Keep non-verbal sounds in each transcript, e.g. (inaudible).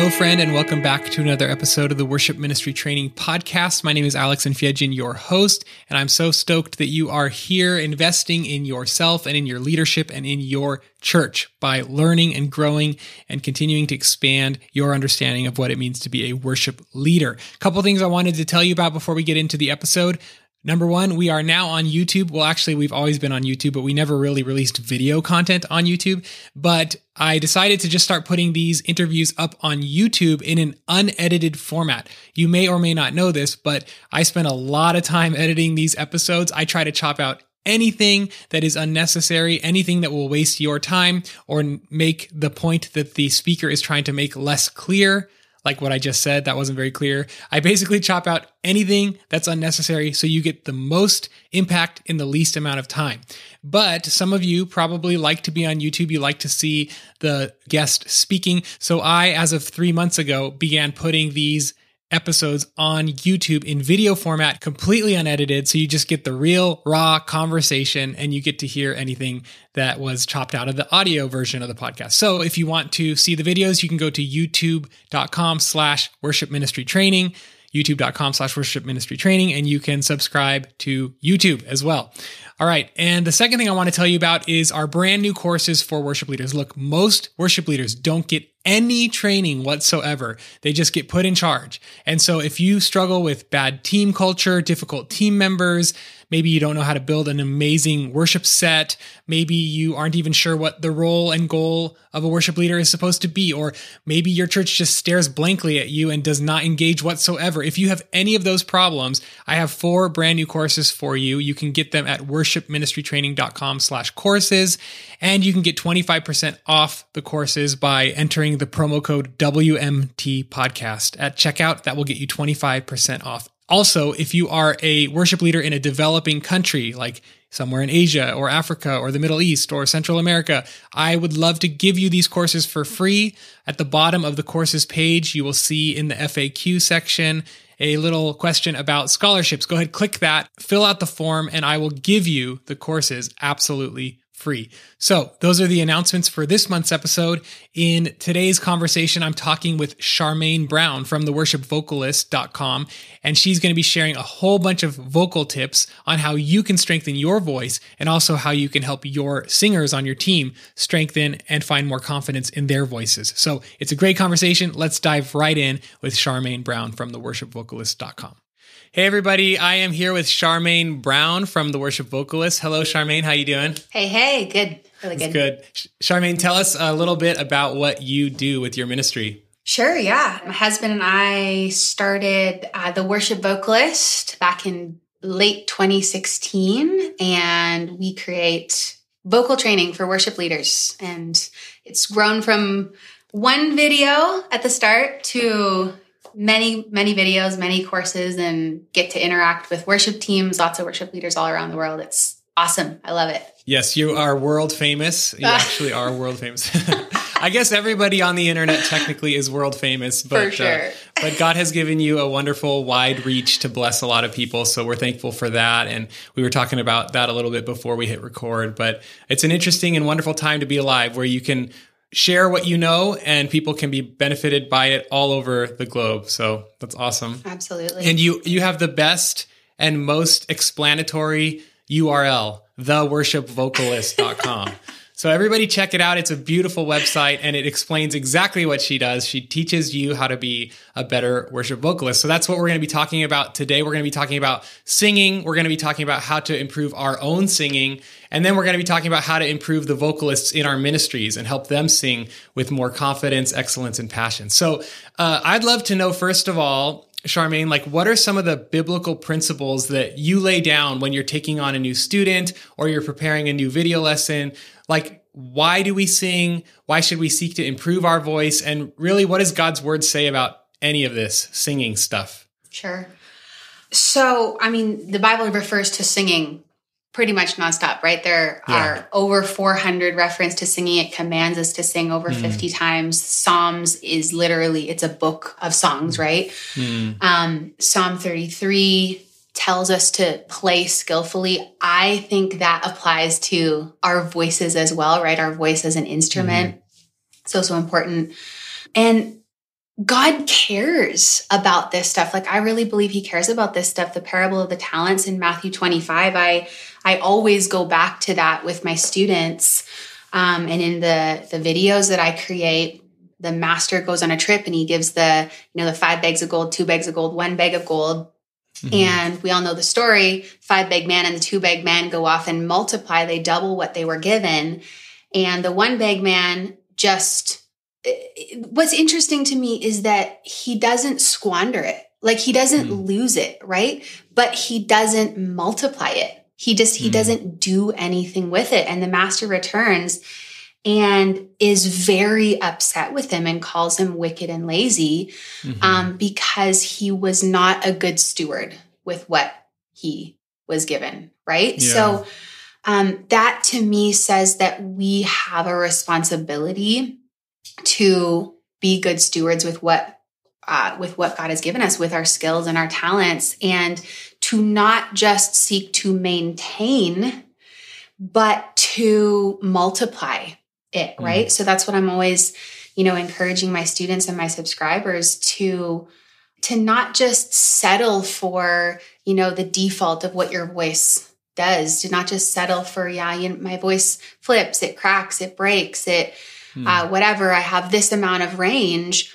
Hello, friend, and welcome back to another episode of the Worship Ministry Training Podcast. My name is Alex Enfiedjian, your host, and I'm so stoked that you are here investing in yourself and in your leadership and in your church by learning and growing and continuing to expand your understanding of what it means to be a worship leader. A couple things I wanted to tell you about before we get into the episode. Number one, we are now on YouTube. Well, actually, we've always been on YouTube, but we never really released video content on YouTube. But I decided to just start putting these interviews up on YouTube in an unedited format. You may or may not know this, but I spent a lot of time editing these episodes. I try to chop out anything that is unnecessary, anything that will waste your time or make the point that the speaker is trying to make less clear like what I just said, that wasn't very clear. I basically chop out anything that's unnecessary so you get the most impact in the least amount of time. But some of you probably like to be on YouTube. You like to see the guest speaking. So I, as of three months ago, began putting these episodes on YouTube in video format, completely unedited. So you just get the real raw conversation and you get to hear anything that was chopped out of the audio version of the podcast. So if you want to see the videos, you can go to youtube.com slash worship ministry training youtube.com slash worship ministry training and you can subscribe to youtube as well all right and the second thing i want to tell you about is our brand new courses for worship leaders look most worship leaders don't get any training whatsoever. They just get put in charge. And so if you struggle with bad team culture, difficult team members, Maybe you don't know how to build an amazing worship set. Maybe you aren't even sure what the role and goal of a worship leader is supposed to be. Or maybe your church just stares blankly at you and does not engage whatsoever. If you have any of those problems, I have four brand new courses for you. You can get them at worshipministrytraining.com slash courses. And you can get 25% off the courses by entering the promo code WMT podcast at checkout. That will get you 25% off also, if you are a worship leader in a developing country, like somewhere in Asia or Africa or the Middle East or Central America, I would love to give you these courses for free. At the bottom of the courses page, you will see in the FAQ section a little question about scholarships. Go ahead, click that, fill out the form, and I will give you the courses absolutely free. So, those are the announcements for this month's episode. In today's conversation, I'm talking with Charmaine Brown from the worshipvocalist.com, and she's going to be sharing a whole bunch of vocal tips on how you can strengthen your voice and also how you can help your singers on your team strengthen and find more confidence in their voices. So, it's a great conversation. Let's dive right in with Charmaine Brown from the worshipvocalist.com. Hey everybody, I am here with Charmaine Brown from the Worship Vocalist. Hello Charmaine, how you doing? Hey, hey, good. Really good. good. Charmaine, tell us a little bit about what you do with your ministry. Sure, yeah. My husband and I started uh, the Worship Vocalist back in late 2016 and we create vocal training for worship leaders and it's grown from one video at the start to many, many videos, many courses, and get to interact with worship teams, lots of worship leaders all around the world. It's awesome. I love it. Yes, you are world famous. You (laughs) actually are world famous. (laughs) I guess everybody on the internet technically is world famous, but uh, sure. uh, but God has given you a wonderful wide reach to bless a lot of people, so we're thankful for that. And we were talking about that a little bit before we hit record, but it's an interesting and wonderful time to be alive, where you can share what you know and people can be benefited by it all over the globe. So that's awesome. Absolutely. And you you have the best and most explanatory URL, theworshipvocalist.com. (laughs) So everybody check it out. It's a beautiful website and it explains exactly what she does. She teaches you how to be a better worship vocalist. So that's what we're going to be talking about today. We're going to be talking about singing. We're going to be talking about how to improve our own singing. And then we're going to be talking about how to improve the vocalists in our ministries and help them sing with more confidence, excellence, and passion. So uh, I'd love to know, first of all, Charmaine, like what are some of the biblical principles that you lay down when you're taking on a new student or you're preparing a new video lesson? Like, why do we sing? Why should we seek to improve our voice? And really, what does God's word say about any of this singing stuff? Sure. So, I mean, the Bible refers to singing pretty much nonstop, right? There yeah. are over 400 reference to singing. It commands us to sing over mm. 50 times. Psalms is literally, it's a book of songs, right? Mm. Um, Psalm 33 tells us to play skillfully. I think that applies to our voices as well, right? Our voice as an instrument. Mm. So, so important. And God cares about this stuff. Like I really believe he cares about this stuff. The parable of the talents in Matthew 25. I I always go back to that with my students. Um, and in the the videos that I create, the master goes on a trip and he gives the, you know, the five bags of gold, two bags of gold, one bag of gold. Mm-hmm. And we all know the story. Five bag men and the two bag men go off and multiply. They double what they were given. And the one bag man just what's interesting to me is that he doesn't squander it. Like he doesn't mm. lose it, right? But he doesn't multiply it. He just, he mm. doesn't do anything with it. And the master returns and is very upset with him and calls him wicked and lazy mm-hmm. um, because he was not a good steward with what he was given, right? Yeah. So um, that to me says that we have a responsibility to be good stewards with what uh, with what God has given us, with our skills and our talents, and to not just seek to maintain, but to multiply it, mm. right? So that's what I'm always, you know, encouraging my students and my subscribers to to not just settle for, you know, the default of what your voice does, to not just settle for, yeah, you know, my voice flips, it cracks, it breaks, it hmm. uh, whatever, I have this amount of range.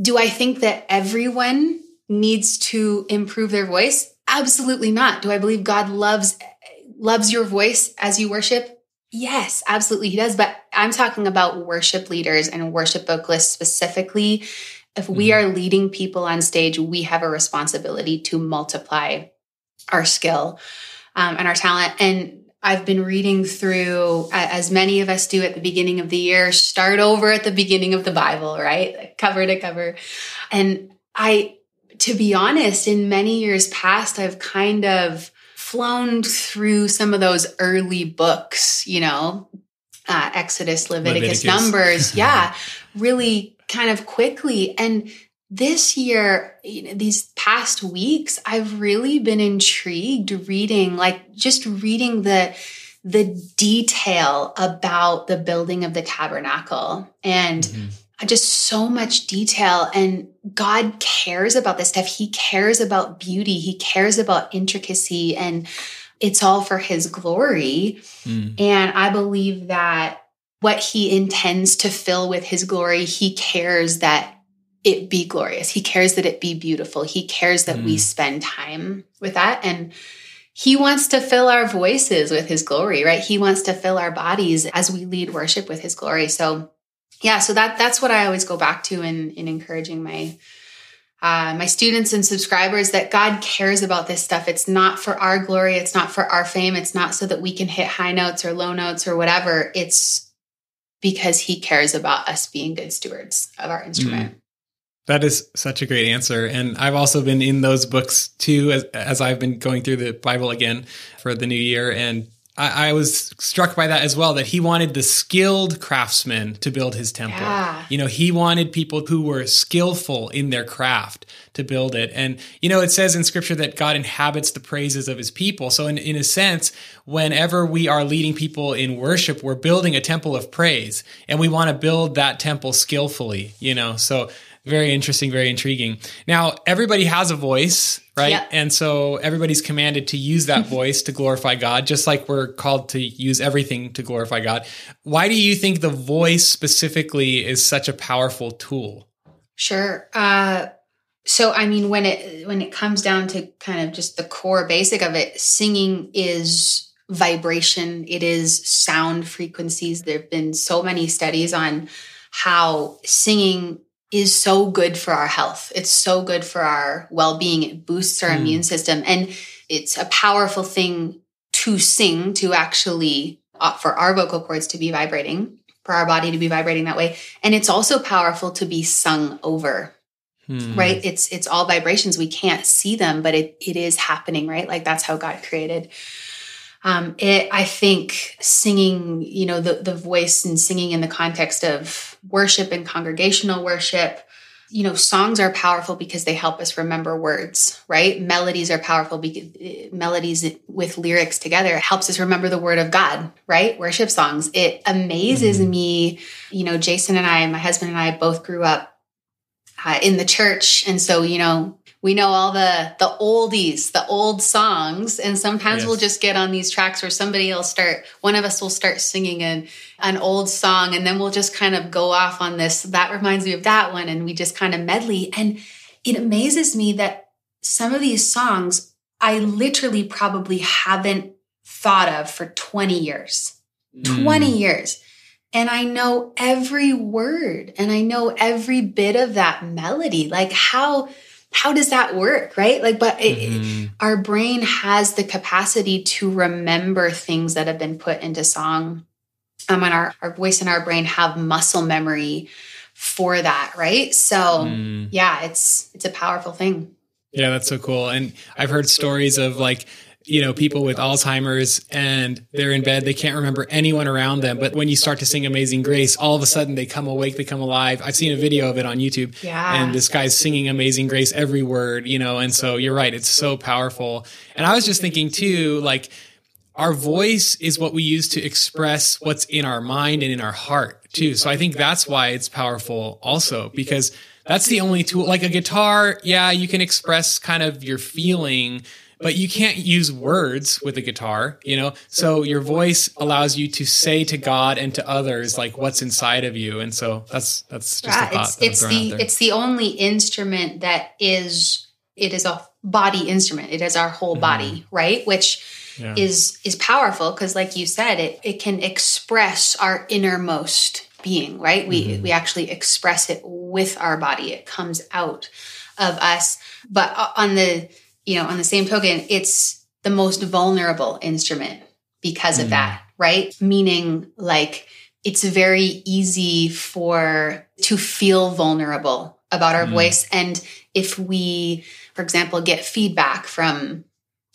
Do I think that everyone needs to improve their voice? Absolutely not. Do I believe God loves loves your voice as you worship? Yes, absolutely he does, but I'm talking about worship leaders and worship vocalists specifically. If we hmm. are leading people on stage, we have a responsibility to multiply our skill um, and our talent. And I've been reading through, as many of us do at the beginning of the year, start over at the beginning of the Bible, right? Cover to cover. And I, to be honest, in many years past, I've kind of flown through some of those early books, you know, uh, Exodus, Leviticus, Leviticus. Numbers. (laughs) yeah, really kind of quickly. And this year, you know, these past weeks, I've really been intrigued reading, like just reading the the detail about the building of the tabernacle and mm-hmm. Just so much detail and God cares about this stuff. He cares about beauty. He cares about intricacy and it's all for his glory. Mm. And I believe that what he intends to fill with his glory, he cares that it be glorious. He cares that it be beautiful. He cares that mm. we spend time with that. And he wants to fill our voices with his glory, right? He wants to fill our bodies as we lead worship with his glory. So yeah, so that that's what I always go back to in in encouraging my uh, my students and subscribers that God cares about this stuff. It's not for our glory. It's not for our fame. It's not so that we can hit high notes or low notes or whatever. It's because He cares about us being good stewards of our instrument. Mm. That is such a great answer. And I've also been in those books too, as, as I've been going through the Bible again for the new year. And I, I, was struck by that as well, that he wanted the skilled craftsmen to build his temple. Yeah. You know, he wanted people who were skillful in their craft to build it. And, you know, it says in scripture that God inhabits the praises of his people. So in, in a sense, whenever we are leading people in worship, we're building a temple of praise and we want to build that temple skillfully, you know, so very interesting, very intriguing. Now, everybody has a voice, right? Yep. And so everybody's commanded to use that (laughs) voice to glorify God, just like we're called to use everything to glorify God. Why do you think the voice specifically is such a powerful tool? Sure. Uh, so I mean when it when it comes down to kind of just the core basic of it, singing is vibration, it is sound frequencies. There've been so many studies on how singing is so good for our health. It's so good for our well being. It boosts our mm. immune system. And it's a powerful thing to sing, to actually, uh, for our vocal cords to be vibrating, for our body to be vibrating that way. And it's also powerful to be sung over. Hmm. Right? It's it's all vibrations. We can't see them, but it it is happening, right? Like that's how God created um, it, I think singing, you know, the, the voice and singing in the context of worship and congregational worship, you know, songs are powerful because they help us remember words, right? Melodies are powerful because melodies with lyrics together helps us remember the word of God, right? Worship songs. It amazes mm-hmm. me. You know, Jason and I, my husband and I both grew up uh, in the church. And so, you know, we know all the the oldies, the old songs, and sometimes yes. we'll just get on these tracks where somebody will start. One of us will start singing an an old song, and then we'll just kind of go off on this. That reminds me of that one, and we just kind of medley. And it amazes me that some of these songs I literally probably haven't thought of for 20 years. Mm. 20 years. And I know every word and I know every bit of that melody. Like how how does that work right? Like but mm-hmm. our brain has the capacity to remember things that have been put into song. Um and our, our voice and our brain have muscle memory for that right? So mm. yeah it's it's a powerful thing. Yeah that's so cool. And i've heard stories of like you know, people with Alzheimer's and they're in bed, they can't remember anyone around them. But when you start to sing Amazing Grace, all of a sudden they come awake, they come alive. I've seen a video of it on YouTube. Yeah. And this guy's singing Amazing Grace every word, you know, and so you're right, it's so powerful. And I was just thinking too, like, our voice is what we use to express what's in our mind and in our heart too. So I think that's why it's powerful also because that's the only tool like a guitar. Yeah, you can express kind of your feeling, but you can't use words with a guitar, you know? So your voice allows you to say to God and to others like what's inside of you. And so that's that's just thought. It's, it's the it's the only instrument that is it is a body instrument. It is our whole body, mm-hmm. right? Which yeah. is is powerful because like you said, it it can express our innermost being, right? We mm-hmm. we actually express it with our body. It comes out of us. But on the you know, on the same token, it's the most vulnerable instrument because of mm. that, right? Meaning like it's very easy for to feel vulnerable about our mm. voice. And if we, for example, get feedback from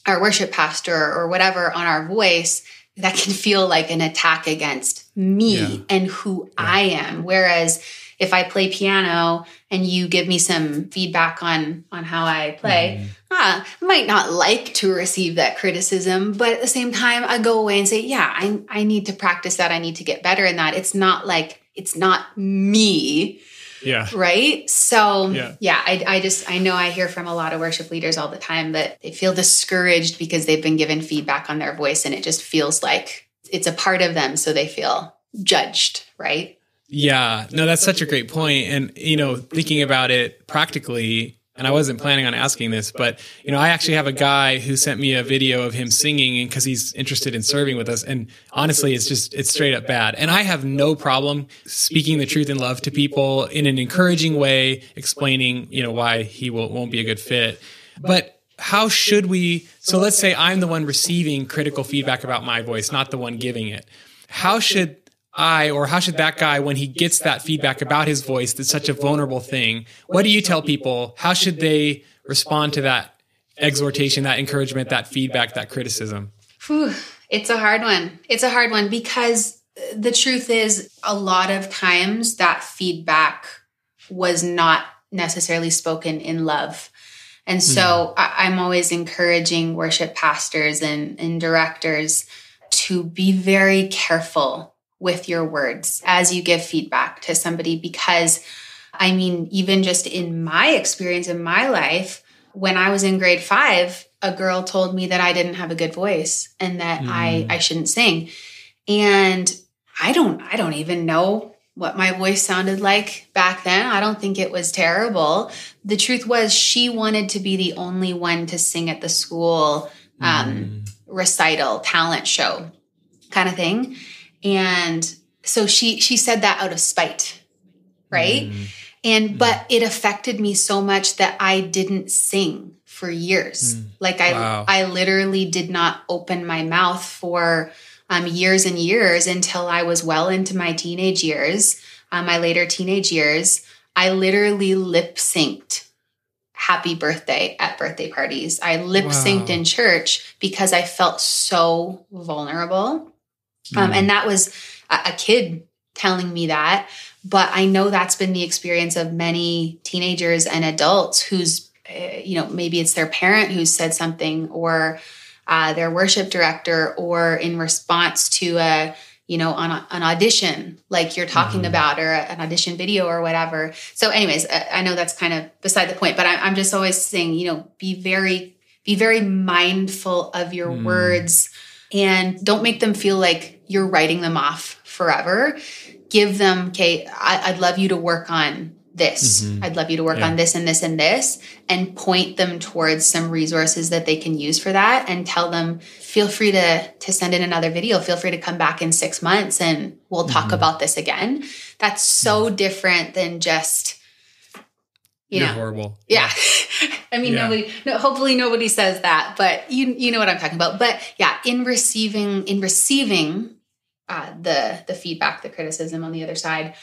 our worship pastor or whatever on our voice, that can feel like an attack against me yeah. and who yeah. I am. Whereas if I play piano and you give me some feedback on on how I play, mm. ah, I might not like to receive that criticism, but at the same time, I go away and say, yeah, I I need to practice that. I need to get better in that. It's not like it's not me. Yeah. Right. So yeah, yeah I, I just I know I hear from a lot of worship leaders all the time that they feel discouraged because they've been given feedback on their voice and it just feels like it's a part of them, so they feel judged. Right. Yeah, no, that's such a great point. And, you know, thinking about it practically, and I wasn't planning on asking this, but, you know, I actually have a guy who sent me a video of him singing because he's interested in serving with us. And honestly, it's just, it's straight up bad. And I have no problem speaking the truth in love to people in an encouraging way, explaining, you know, why he will, won't be a good fit. But how should we? So let's say I'm the one receiving critical feedback about my voice, not the one giving it. How should I or how should that guy, when he gets that feedback about his voice, that's such a vulnerable thing, what do you tell people? How should they respond to that exhortation, that encouragement, that feedback, that criticism? Whew, it's a hard one. It's a hard one because the truth is, a lot of times that feedback was not necessarily spoken in love. And so mm. I, am always encouraging worship pastors and, and directors to be very careful with your words as you give feedback to somebody because I mean, even just in my experience in my life, when I was in grade five, a girl told me that I didn't have a good voice and that mm. I, I shouldn't sing. And I don't, I don't even know what my voice sounded like back then. I don't think it was terrible. The truth was she wanted to be the only one to sing at the school um, mm. recital talent show kind of thing and so she she said that out of spite right mm. and mm. but it affected me so much that i didn't sing for years mm. like i wow. i literally did not open my mouth for um, years and years until i was well into my teenage years um, my later teenage years i literally lip synced happy birthday at birthday parties i lip synced wow. in church because i felt so vulnerable um, and that was a, a kid telling me that. But I know that's been the experience of many teenagers and adults who's, uh, you know, maybe it's their parent who said something or uh, their worship director or in response to a, you know, on a, an audition like you're talking mm-hmm. about or a, an audition video or whatever. So anyways, I, I, know that's kind of beside the point, but I, I'm just always saying, you know, be very, be very mindful of your mm. words and don't make them feel like you're writing them off forever. Give them, okay, I, would love you to work on this. Mm-hmm. I'd love you to work yeah. on this and this and this, and point them towards some resources that they can use for that and tell them, feel free to, to send in another video. Feel free to come back in six months and we'll talk mm-hmm. about this again. That's so mm-hmm. different than just, you You're know, horrible. Yeah. (laughs) I mean, yeah. nobody, no, hopefully nobody says that, but you, you know what I'm talking about. But yeah, in receiving, in receiving uh, the, the feedback, the criticism on the other side,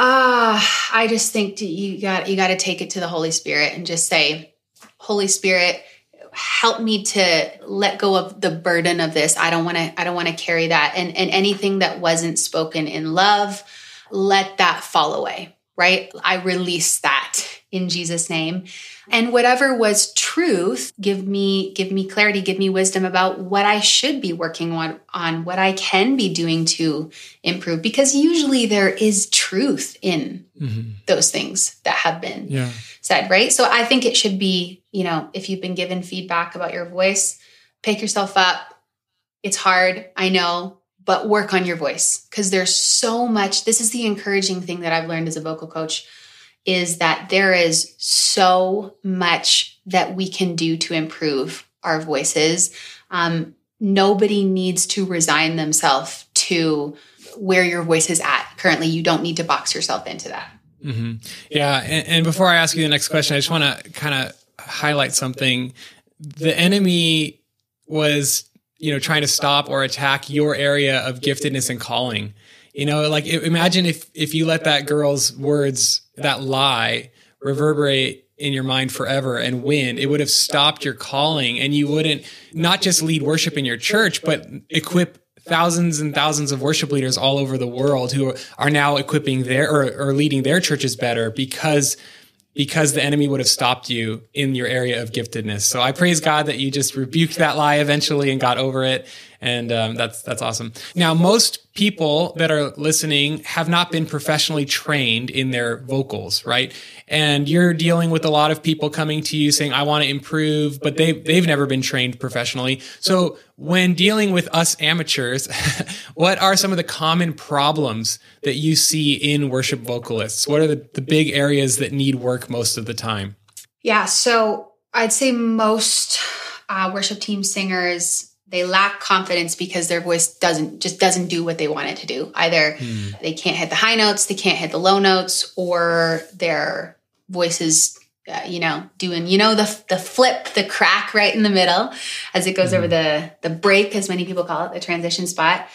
Ah, uh, I just think you got you got to take it to the Holy Spirit and just say, Holy Spirit, help me to let go of the burden of this. I don't want to I don't want to carry that and and anything that wasn't spoken in love, let that fall away, right? I release that in Jesus name. And whatever was truth give me give me clarity give me wisdom about what i should be working on on what i can be doing to improve. Because usually there is truth in mm-hmm. those things that have been yeah. said right? So i think it should be you know if you've been given feedback about your voice pick yourself up. It's hard i know but work on your voice. Because there's so much this is the encouraging thing that i've learned as a vocal coach is that there is so much that we can do to improve our voices. Um, nobody needs to resign themselves to where your voice is at. Currently, you don't need to box yourself into that. Mm-hmm. Yeah. And, and before I ask you the next question, I just want to kind of highlight something. The enemy was, you know, trying to stop or attack your area of giftedness and calling. You know, like imagine if if you let that girl's words, that lie, reverberate in your mind forever and win. It would have stopped your calling, and you wouldn't not just lead worship in your church, but equip thousands and thousands of worship leaders all over the world who are now equipping their or, or leading their churches better because because the enemy would have stopped you in your area of giftedness. So I praise God that you just rebuked that lie eventually and got over it and um, that's that's awesome. Now, most people that are listening have not been professionally trained in their vocals, right? And you're dealing with a lot of people coming to you saying, "I want to improve," but they they've never been trained professionally. So, when dealing with us amateurs, (laughs) what are some of the common problems that you see in worship vocalists? What are the, the big areas that need work most of the time? Yeah, so I'd say most uh, worship team singers they lack confidence because their voice doesn't just doesn't do what they want it to do either mm. they can't hit the high notes they can't hit the low notes or their voices uh, you know doing you know the the flip the crack right in the middle as it goes mm. over hmm. the the break as many people call it the transition spot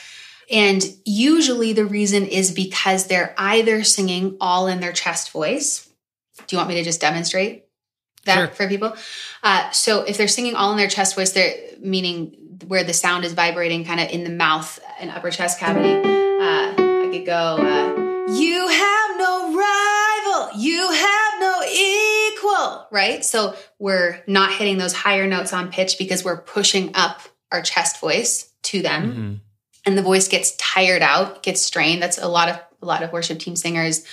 and usually the reason is because they're either singing all in their chest voice do you want me to just demonstrate that sure. for people uh, so if they're singing all in their chest voice they're meaning where the sound is vibrating kind of in the mouth and upper chest cavity. Uh, I could go, uh, you have no rival, you have no equal, right? So we're not hitting those higher notes on pitch because we're pushing up our chest voice to them. Mm-hmm. And the voice gets tired out, gets strained. That's a lot of a lot of worship team singers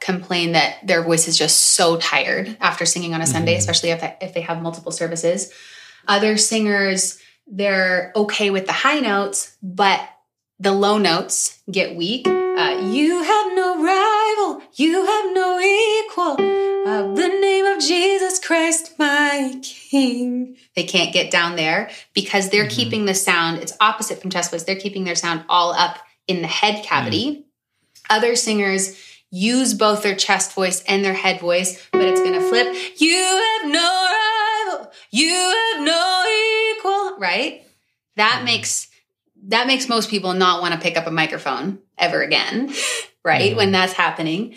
complain that their voice is just so tired after singing on a Sunday, mm-hmm. especially if, if they have multiple services. Other singers they're okay with the high notes, but the low notes get weak. Uh, you have no rival, you have no equal. Of the name of Jesus Christ, my King. They can't get down there because they're mm-hmm. keeping the sound. It's opposite from chest voice. They're keeping their sound all up in the head cavity. Mm. Other singers use both their chest voice and their head voice, but it's going to flip. You have no rival. You have no right? That mm. makes that makes most people not want to pick up a microphone ever again, (laughs) right? Mm. When that's happening.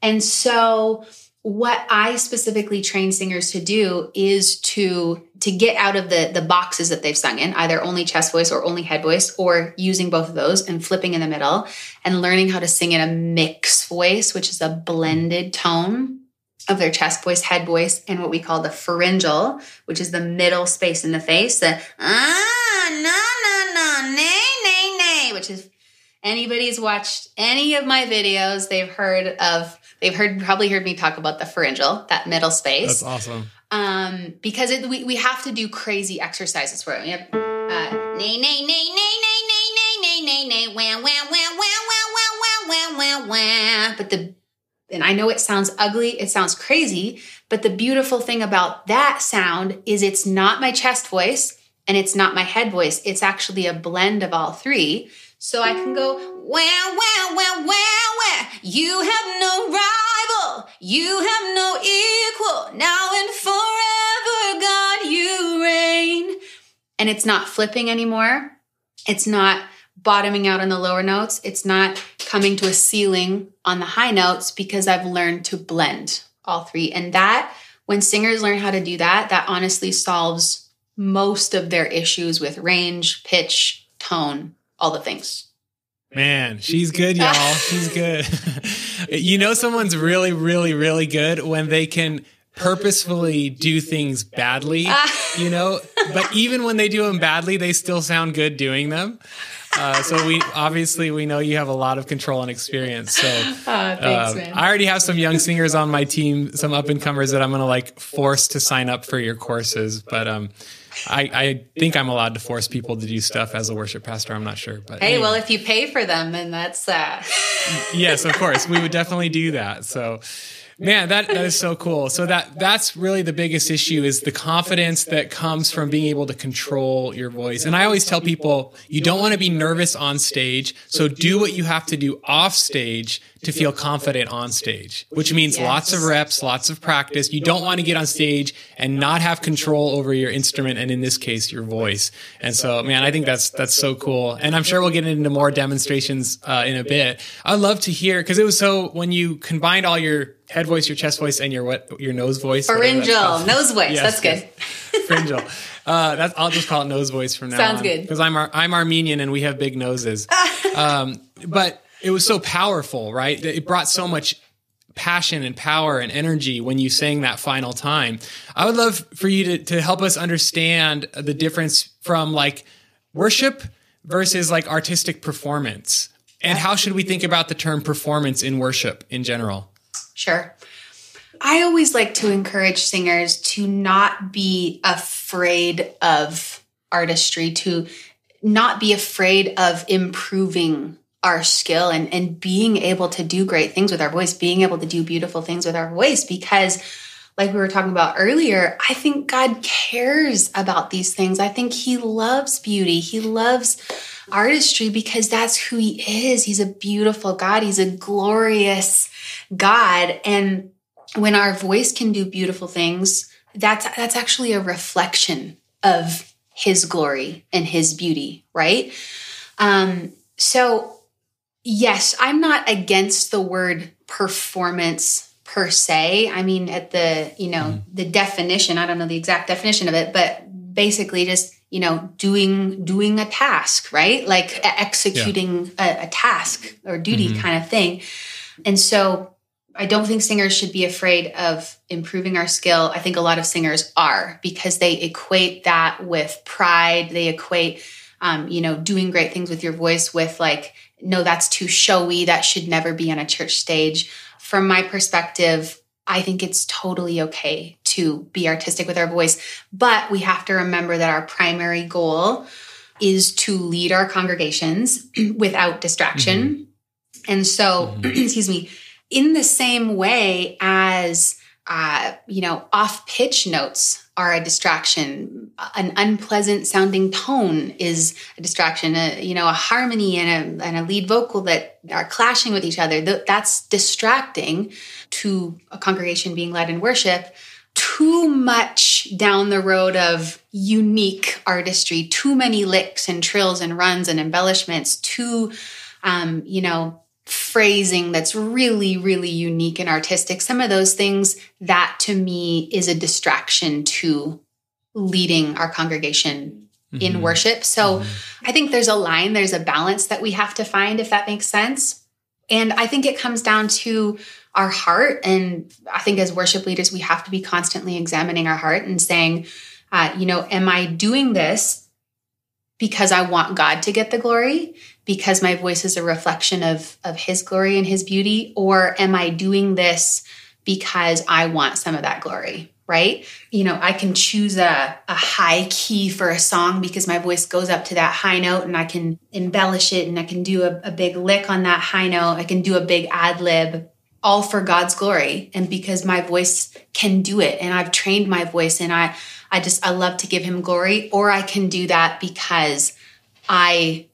And so what I specifically train singers to do is to to get out of the the boxes that they've sung in, either only chest voice or only head voice, or using both of those and flipping in the middle and learning how to sing in a mix voice, which is a blended tone of their chest voice, head voice, and what we call the pharyngeal, which is the middle space in the face. The ah, no, no, no, nay, nay, nay, which is anybody's watched any of my videos, they've heard of they've heard probably heard me talk about the pharyngeal, that middle space. That's awesome. Um, because it, we we have to do crazy exercises for it. We have uh, nay nay nay nay nay nay nay nay nay nay wah wah wah wah wah wah wah wah wah wah. But the and I know it sounds ugly, it sounds crazy, but the beautiful thing about that sound is it's not my chest voice and it's not my head voice. It's actually a blend of all three. So I can go, wow. You have no rival. You have no equal. Now and forever, God, you reign. And it's not flipping anymore. It's not bottoming out on the lower notes. It's not coming to a ceiling on the high notes because I've learned to blend all three. And that, when singers learn how to do that, that honestly solves most of their issues with range, pitch, tone, all the things. Man, she's good, (laughs) y'all. She's good. (laughs) you know, someone's really, really, really good when they can purposefully do things badly, (laughs) you know, but even when they do them badly, they still sound good doing them. Uh, so we obviously we know you have a lot of control and experience. So thanks, uh, I already have some young singers on my team, some up and comers that I'm going to like force to sign up for your courses. But um, I, I, think I'm allowed to force people to do stuff as a worship pastor. I'm not sure, but hey, anyway. well, if you pay for them, then that's uh... yes, of course, we would definitely do that. So Man, that, that is so cool. So that that's really the biggest issue is the confidence that comes from being able to control your voice. And I always tell people you don't want to be nervous on stage, so do what you have to do off stage to feel confident on stage, which means lots of reps, lots of practice. You don't want to get on stage and not have control over your instrument and in this case your voice. And so, man, I think that's that's so cool. And I'm sure we'll get into more demonstrations uh, in a bit. I'd love to hear because it was so when you combined all your head voice, your chest voice, and your what your nose voice. Pharyngeal, nose voice. Yes, that's good. Pharyngeal. Uh, that's, I'll just call it nose voice from now Sounds on. good. Because I'm I'm Armenian and we have big noses. (laughs) um, but it was so powerful, right? It brought so much passion and power and energy when you sang that final time. I would love for you to, to help us understand the difference from like worship versus like artistic performance. And how should we think about the term performance in worship in general? Sure. I always like to encourage singers to not be afraid of artistry, to not be afraid of improving our skill and, and being able to do great things with our voice, being able to do beautiful things with our voice, because like we were talking about earlier, I think God cares about these things. I think He loves beauty. He loves artistry because that's who He is. He's a beautiful God, He's a glorious God. And when our voice can do beautiful things, that's that's actually a reflection of his glory and his beauty, right? Um, so Yes, I'm not against the word performance per se. I mean, at the, you know, mm. the definition, I don't know the exact definition of it, but basically just, you know, doing doing a task, right? Like executing yeah. a, a, task or duty mm-hmm. kind of thing. And so I don't think singers should be afraid of improving our skill. I think a lot of singers are because they equate that with pride. They equate um, you know, doing great things with your voice with like no, that's too showy. That should never be on a church stage. From my perspective, I think it's totally okay to be artistic with our voice, but we have to remember that our primary goal is to lead our congregations (clears throat) without distraction. Mm-hmm. And so, mm-hmm. (clears throat) excuse me, in the same way as uh, you know, off pitch notes are a distraction. An unpleasant sounding tone is a distraction. A, you know, a harmony and a, and a lead vocal that are clashing with each other. That's distracting to a congregation being led in worship. Too much down the road of unique artistry, too many licks and trills and runs and embellishments, too, um, you know, phrasing that's really, really unique and artistic. Some of those things that to me is a distraction to leading our congregation mm-hmm. in worship. So mm-hmm. I think there's a line, there's a balance that we have to find, if that makes sense. And I think it comes down to our heart. And I think as worship leaders, we have to be constantly examining our heart and saying, uh, you know, am I doing this because I want God to get the glory, because my voice is a reflection of, of His glory and His beauty? Or am I doing this because I want some of that glory? Right? You know, I can choose a, a high key for a song because my voice goes up to that high note and I can embellish it and I can do a, a big lick on that high note. I can do a big ad lib all for God's glory and because my voice can do it and I've trained my voice and I I just I love to give him glory or I can do that because I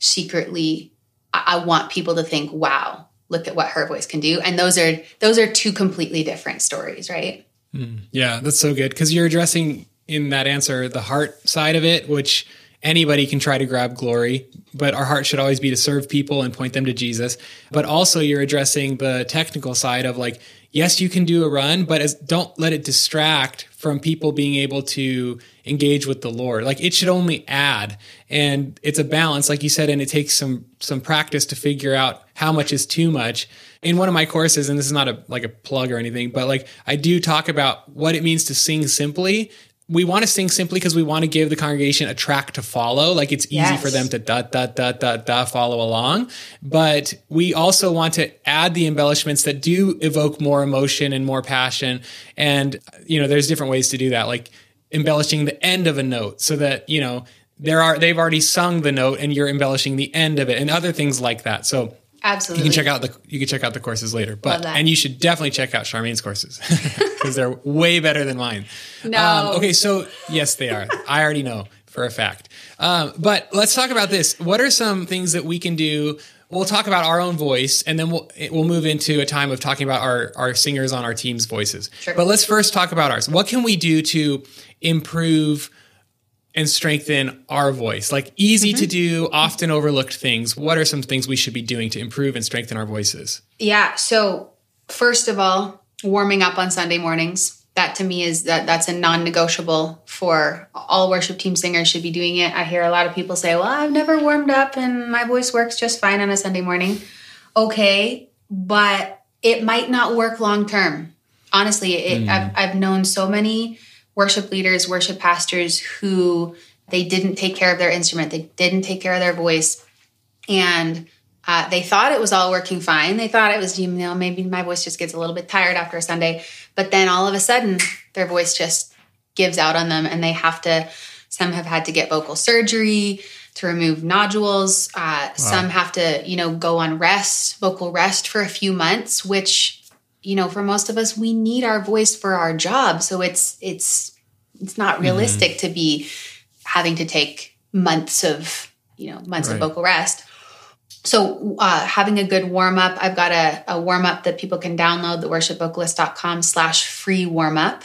secretly I, I want people to think wow look at what her voice can do. And those are those are two completely different stories right? Mm, yeah that's so good. Because you're addressing in that answer the heart side of it which anybody can try to grab glory, but our heart should always be to serve people and point them to Jesus. But also, you're addressing the technical side of like, yes, you can do a run, but as, don't let it distract from people being able to engage with the Lord. Like it should only add, and it's a balance, like you said, and it takes some some practice to figure out how much is too much. In one of my courses, and this is not a like a plug or anything, but like I do talk about what it means to sing simply we want to sing simply because we want to give the congregation a track to follow. Like it's easy yes. for them to da da da da da follow along. But we also want to add the embellishments that do evoke more emotion and more passion. And you know, there's different ways to do that, like embellishing the end of a note so that you know there are they've already sung the note and you're embellishing the end of it and other things like that. So Absolutely. You can check out the you can check out the courses later, but and you should definitely check out Charmaine's courses (laughs) because they're way better than mine. No. Um, okay, so yes, they are. I already know for a fact. Um, but let's talk about this. What are some things that we can do? We'll talk about our own voice, and then we'll we'll move into a time of talking about our our singers on our team's voices. Sure. But let's first talk about ours. What can we do to improve? And strengthen our voice? Like easy mm-hmm. to do, often overlooked things. What are some things we should be doing to improve and strengthen our voices? Yeah. So, first of all, warming up on Sunday mornings. That to me is that that's a non-negotiable for all worship team singers should be doing it. I hear a lot of people say, "Well, I've never warmed up and my voice works just fine on a Sunday morning." Okay, but it might not work long term. Honestly, it, mm. I've, I've known so many worship leaders, worship pastors who they didn't take care of their instrument, they didn't take care of their voice, and uh, they thought it was all working fine. They thought it was, you know, maybe my voice just gets a little bit tired after a Sunday, but then all of a sudden their voice just gives out on them, and they have to. Some have had to get vocal surgery to remove nodules. Uh, wow. Some have to, you know, go on rest, vocal rest for a few months, which you know for most of us we need our voice for our job so it's it's it's not mm-hmm. realistic mm-hmm. to be having to take months of you know months right. of vocal rest so uh, having a good warm up i've got a, a warm up that people can download the worshipvocalist.com slash free warm up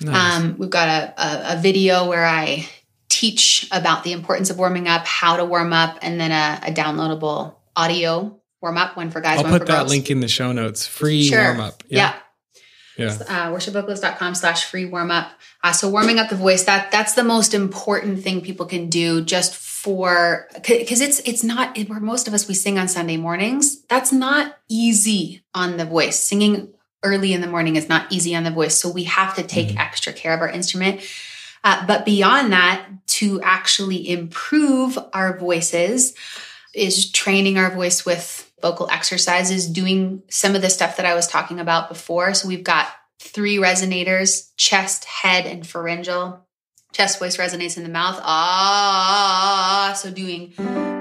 nice. um, we've got a, a, a, video where i teach about the importance of warming up how to warm up and then a, a downloadable audio warm up, one for guys, I'll one put for that girls. link in the show notes. Free sure. warm up. Yeah. Yeah. yeah. Uh, worshipvocalist.com slash free warm up. Uh, so warming up the voice, that that's the most important thing people can do just for, cause it's, it's not where most of us, we sing on Sunday mornings. That's not easy on the voice. Singing early in the morning is not easy on the voice. So we have to take mm-hmm. extra care of our instrument. Uh, but beyond that, to actually improve our voices is training our voice with vocal exercises, doing some of the stuff that I was talking about before. So we've got three resonators chest, head, and pharyngeal. Chest voice resonates in the mouth. Ah, so doing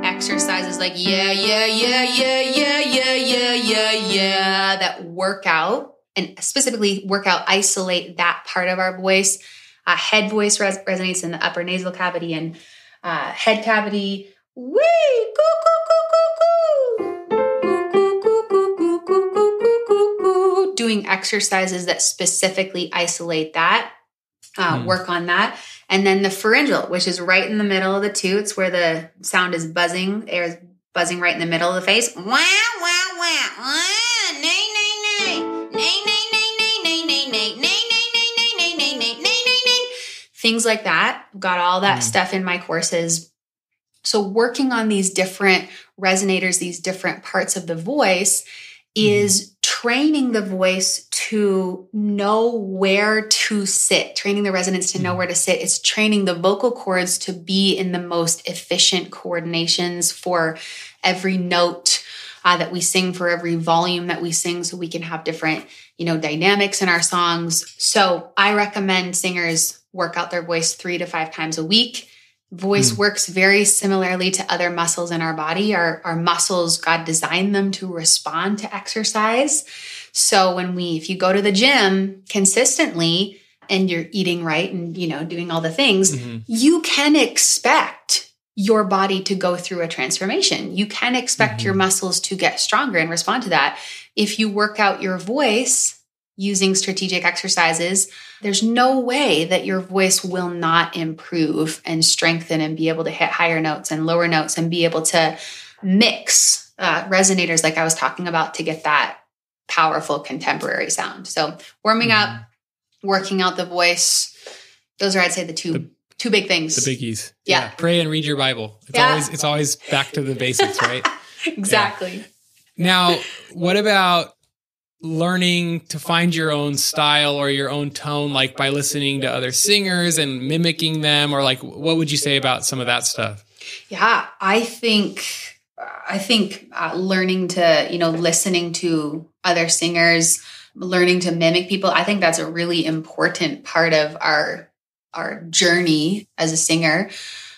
exercises like yeah, yeah, yeah, yeah, yeah, yeah, yeah, yeah, yeah, that work out and specifically work out, isolate that part of our voice. Uh, head voice res- resonates in the upper nasal cavity and uh, head cavity. Wee, coo, coo, doing exercises that specifically isolate that, uh, mm. work on that. And then the pharyngeal, which is right in the middle of the two. It's where the sound is buzzing, air is buzzing right in the middle of the face. Wow, wow, wow. Ah, nay, nay, nay. Nay, nay, nay, nay, nay, nay, nay, nay, nay, nay, nay, nay, nay, nay, nay, nay. Things like that. Got all that mm. stuff in my courses. So working on these different resonators, these different parts of the voice is training the voice to know where to sit, training the resonance to know mm-hmm. where to sit. It's training the vocal cords to be in the most efficient coordinations for every note uh, that we sing, for every volume that we sing, so we can have different, you know, dynamics in our songs. So I recommend singers work out their voice three to five times a week. Voice mm. works very similarly to other muscles in our body. Our, our muscles, God designed them to respond to exercise. So when we, if you go to the gym consistently and you're eating right and, you know, doing all the things, mm-hmm. you can expect your body to go through a transformation. You can expect mm-hmm. your muscles to get stronger and respond to that. If you work out your voice using strategic exercises, there's no way that your voice will not improve and strengthen and be able to hit higher notes and lower notes and be able to mix uh, resonators like I was talking about to get that powerful contemporary sound. So, warming mm-hmm. up, working out the voice, those are, I'd say, the two. The- two big things the biggies yeah. yeah. pray and read your bible it's yeah. always it's always back to the basics right (laughs) exactly yeah. now what about learning to find your own style or your own tone like by listening to other singers and mimicking them or like what would you say about some of that stuff? Yeah i think i think uh, learning to you know listening to other singers learning to mimic people i think that's a really important part of our our journey as a singer